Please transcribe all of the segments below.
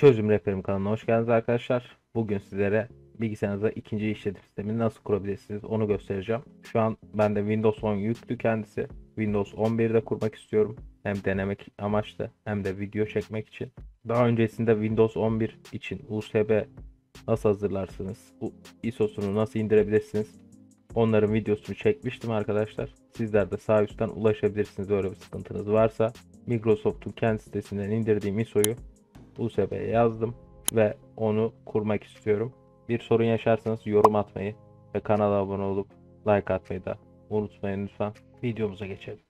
Çözüm Rehberim kanalına hoş geldiniz arkadaşlar. Bugün sizlere bilgisayarınızda ikinci işletim sistemini nasıl kurabilirsiniz onu göstereceğim. Şu an bende Windows 10 yüklü kendisi. Windows 11'de kurmak istiyorum. Hem denemek amaçlı hem de video çekmek için. Daha öncesinde Windows 11 için USB nasıl hazırlarsınız, ISO'sunu nasıl indirebilirsiniz onların videosunu çekmiştim arkadaşlar. Sizler de sağ üstten ulaşabilirsiniz öyle bir sıkıntınız varsa. Microsoft'un kendi sitesinden indirdiğim ISO'yu USB'ye yazdım ve onu kurmak istiyorum. Bir sorun yaşarsanız yorum atmayı ve kanala abone olup like atmayı da unutmayın lütfen. Videomuza geçelim.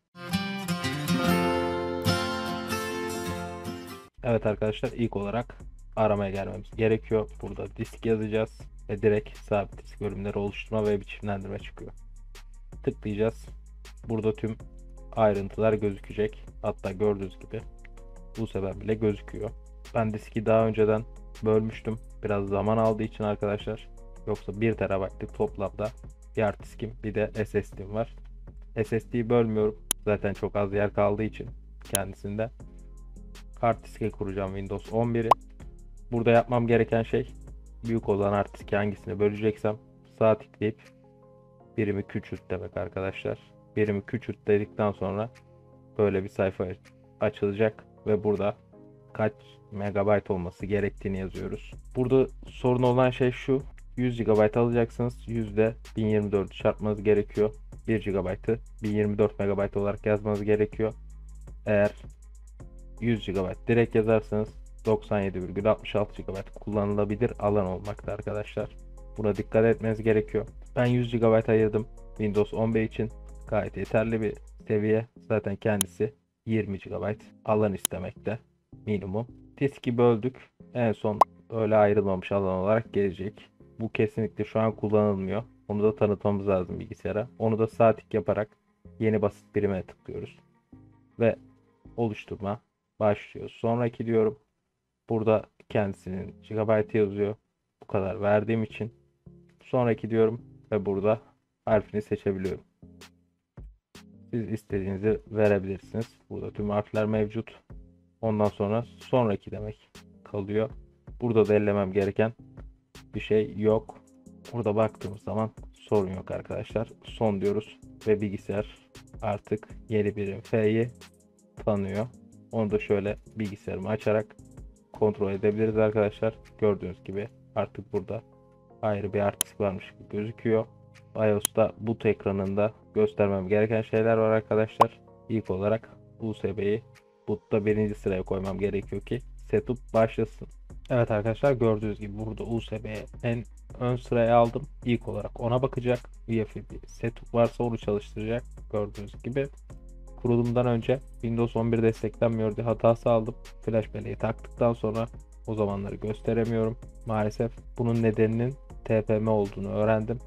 Evet arkadaşlar ilk olarak aramaya gelmemiz gerekiyor. Burada disk yazacağız ve direkt sabit disk bölümleri oluşturma ve biçimlendirme çıkıyor. Tıklayacağız. Burada tüm ayrıntılar gözükecek. Hatta gördüğünüz gibi bu sefer bile gözüküyor. Ben diski daha önceden bölmüştüm. Biraz zaman aldığı için arkadaşlar. Yoksa 1 TB'lık toplamda bir hard diskim bir de SSD'm var. SSD'yi bölmüyorum. Zaten çok az yer kaldığı için kendisinde. Hard diske kuracağım Windows 11'i. Burada yapmam gereken şey büyük olan hard diski hangisini böleceksem sağ tıklayıp birimi küçült demek arkadaşlar. Birimi küçült dedikten sonra böyle bir sayfa açılacak ve burada kaç megabayt olması gerektiğini yazıyoruz. Burada sorun olan şey şu. 100 GB alacaksınız. Yüzde 1024 çarpmanız gerekiyor. 1 GB'ı 1024 MB olarak yazmanız gerekiyor. Eğer 100 GB direkt yazarsanız 97,66 GB kullanılabilir alan olmakta arkadaşlar. Buna dikkat etmeniz gerekiyor. Ben 100 GB ayırdım Windows 11 için. Gayet yeterli bir seviye. Zaten kendisi 20 GB alan istemekte minimum. Diski böldük. En son öyle ayrılmamış alan olarak gelecek. Bu kesinlikle şu an kullanılmıyor. Onu da tanıtmamız lazım bilgisayara. Onu da sağ yaparak yeni basit birime tıklıyoruz. Ve oluşturma başlıyor. Sonraki diyorum. Burada kendisinin GB yazıyor. Bu kadar verdiğim için. Sonraki diyorum ve burada harfini seçebiliyorum. Siz istediğinizi verebilirsiniz. Burada tüm harfler mevcut. Ondan sonra sonraki demek kalıyor. Burada da ellemem gereken bir şey yok. Burada baktığımız zaman sorun yok arkadaşlar. Son diyoruz ve bilgisayar artık yeni birim F'yi tanıyor. Onu da şöyle bilgisayarımı açarak kontrol edebiliriz arkadaşlar. Gördüğünüz gibi artık burada ayrı bir artık varmış gibi gözüküyor. iOS'ta boot ekranında göstermem gereken şeyler var arkadaşlar. İlk olarak USB'yi boot'ta birinci sıraya koymam gerekiyor ki setup başlasın. Evet arkadaşlar gördüğünüz gibi burada USB'ye en ön sıraya aldım. İlk olarak ona bakacak. UEFI setup varsa onu çalıştıracak. Gördüğünüz gibi kurulumdan önce Windows 11 desteklenmiyor diye hatası aldım. Flash belleği taktıktan sonra o zamanları gösteremiyorum. Maalesef bunun nedeninin TPM olduğunu öğrendim.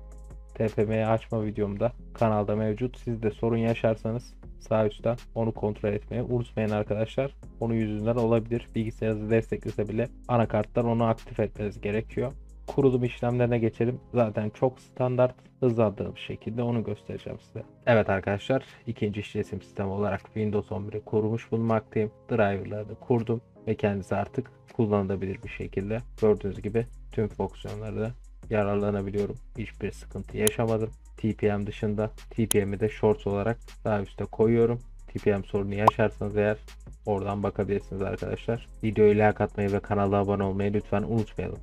TPM'yi açma videomda kanalda mevcut. Siz de sorun yaşarsanız sağ üstten onu kontrol etmeyi unutmayın arkadaşlar. Onun yüzünden olabilir. Bilgisayarınızı desteklese bile anakarttan onu aktif etmeniz gerekiyor. Kurulum işlemlerine geçelim. Zaten çok standart hızlandığım şekilde onu göstereceğim size. Evet arkadaşlar ikinci işletim sistemi olarak Windows 11'i kurmuş bulunmaktayım. Driver'ları kurdum ve kendisi artık kullanılabilir bir şekilde. Gördüğünüz gibi tüm fonksiyonları da yararlanabiliyorum. Hiçbir sıkıntı yaşamadım. TPM dışında TPM'i de shorts olarak daha üstte koyuyorum. TPM sorunu yaşarsanız eğer oradan bakabilirsiniz arkadaşlar. Videoyu like atmayı ve kanala abone olmayı lütfen unutmayalım.